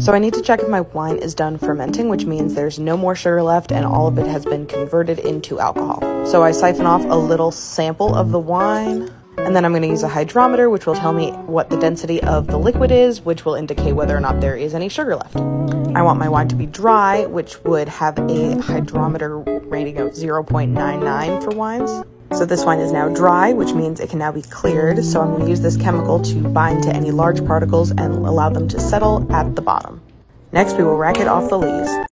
So I need to check if my wine is done fermenting, which means there's no more sugar left and all of it has been converted into alcohol. So I siphon off a little sample of the wine. And then I'm going to use a hydrometer, which will tell me what the density of the liquid is, which will indicate whether or not there is any sugar left. I want my wine to be dry, which would have a hydrometer rating of 0.99 for wines. So this wine is now dry, which means it can now be cleared. So I'm going to use this chemical to bind to any large particles and allow them to settle at the bottom. Next, we will rack it off the lees.